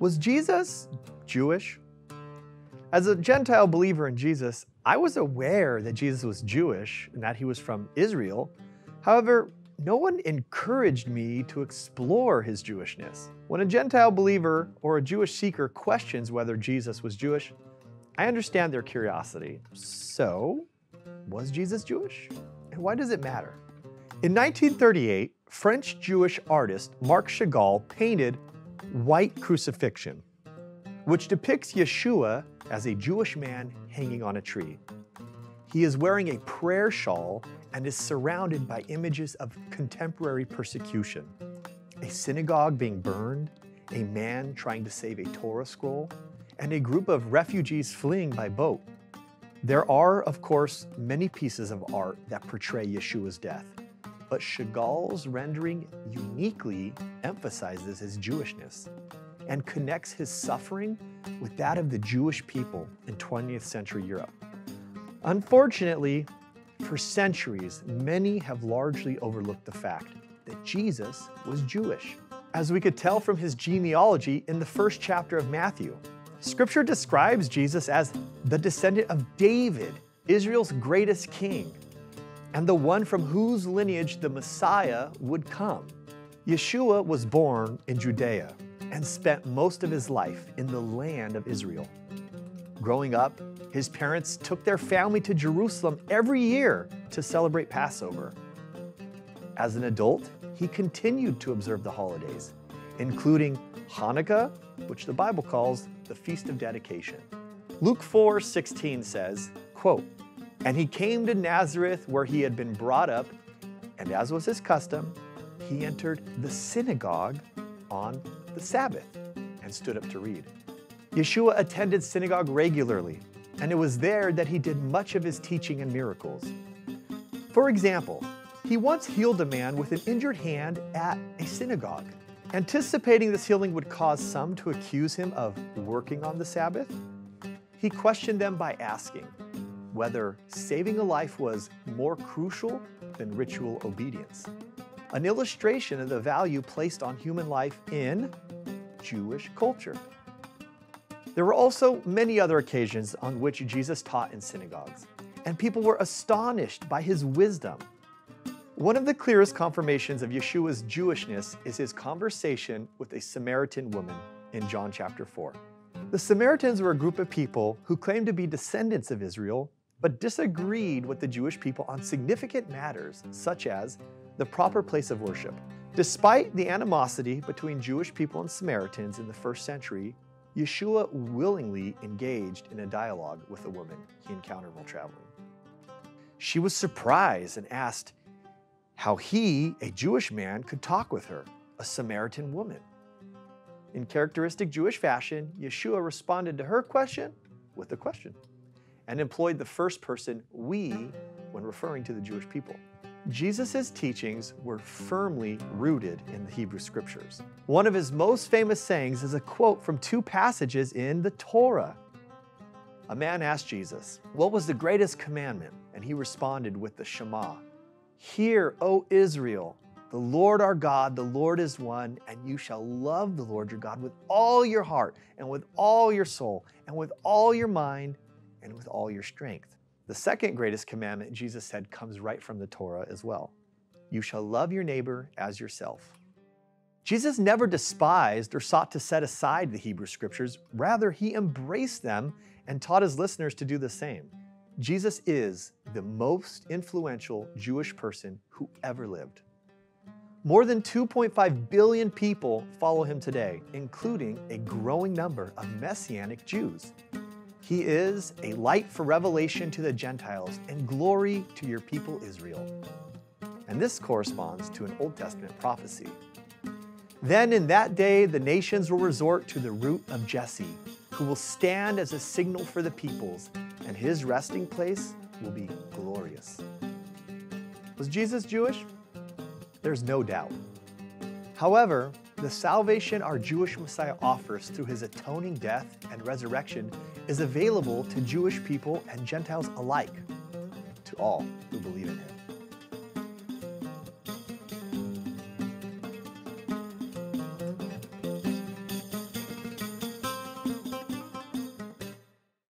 Was Jesus Jewish? As a Gentile believer in Jesus, I was aware that Jesus was Jewish and that he was from Israel. However, no one encouraged me to explore his Jewishness. When a Gentile believer or a Jewish seeker questions whether Jesus was Jewish, I understand their curiosity. So, was Jesus Jewish? And why does it matter? In 1938, French Jewish artist Marc Chagall painted White Crucifixion, which depicts Yeshua as a Jewish man hanging on a tree. He is wearing a prayer shawl and is surrounded by images of contemporary persecution a synagogue being burned, a man trying to save a Torah scroll, and a group of refugees fleeing by boat. There are, of course, many pieces of art that portray Yeshua's death, but Chagall's rendering uniquely emphasizes his Jewishness and connects his suffering with that of the Jewish people in 20th century Europe. Unfortunately, for centuries, many have largely overlooked the fact that Jesus was Jewish. As we could tell from his genealogy in the first chapter of Matthew, Scripture describes Jesus as the descendant of David, Israel's greatest king, and the one from whose lineage the Messiah would come. Yeshua was born in Judea and spent most of his life in the land of Israel. Growing up, his parents took their family to Jerusalem every year to celebrate Passover. As an adult, he continued to observe the holidays, including Hanukkah, which the Bible calls the Feast of Dedication. Luke 4 16 says, quote, And he came to Nazareth where he had been brought up, and as was his custom, he entered the synagogue on the Sabbath and stood up to read. Yeshua attended synagogue regularly, and it was there that he did much of his teaching and miracles. For example, he once healed a man with an injured hand at a synagogue. Anticipating this healing would cause some to accuse him of working on the Sabbath, he questioned them by asking whether saving a life was more crucial than ritual obedience. An illustration of the value placed on human life in Jewish culture. There were also many other occasions on which Jesus taught in synagogues, and people were astonished by his wisdom. One of the clearest confirmations of Yeshua's Jewishness is his conversation with a Samaritan woman in John chapter 4. The Samaritans were a group of people who claimed to be descendants of Israel, but disagreed with the Jewish people on significant matters, such as the proper place of worship. Despite the animosity between Jewish people and Samaritans in the first century, Yeshua willingly engaged in a dialogue with a woman he encountered while traveling. She was surprised and asked how he, a Jewish man, could talk with her, a Samaritan woman. In characteristic Jewish fashion, Yeshua responded to her question with a question and employed the first person we when referring to the Jewish people. Jesus' teachings were firmly rooted in the Hebrew Scriptures. One of his most famous sayings is a quote from two passages in the Torah. A man asked Jesus, What was the greatest commandment? And he responded with the Shema Hear, O Israel, the Lord our God, the Lord is one, and you shall love the Lord your God with all your heart, and with all your soul, and with all your mind, and with all your strength. The second greatest commandment, Jesus said, comes right from the Torah as well. You shall love your neighbor as yourself. Jesus never despised or sought to set aside the Hebrew scriptures. Rather, he embraced them and taught his listeners to do the same. Jesus is the most influential Jewish person who ever lived. More than 2.5 billion people follow him today, including a growing number of Messianic Jews. He is a light for revelation to the Gentiles and glory to your people Israel. And this corresponds to an Old Testament prophecy. Then in that day, the nations will resort to the root of Jesse, who will stand as a signal for the peoples, and his resting place will be glorious. Was Jesus Jewish? There's no doubt. However, the salvation our Jewish Messiah offers through his atoning death and resurrection is available to Jewish people and Gentiles alike, to all who believe in him.